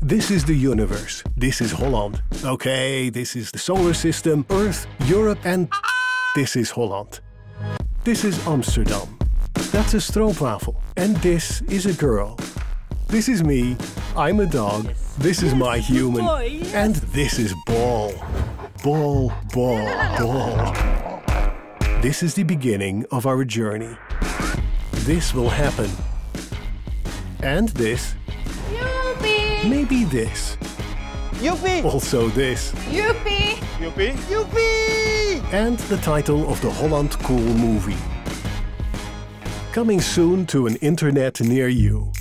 This is the universe. This is Holland. Okay, this is the solar system, Earth, Europe, and this is Holland. This is Amsterdam. That's a stroopwafel. And this is a girl. This is me. I'm a dog. This is my human. And this is Ball. Ball, ball, ball. This is the beginning of our journey. This will happen. And this. Joepie! Maybe this. Joepie! Also this. Joepie! Joepie! Joepie! And the title of the Holland Cool movie. Coming soon to an internet near you.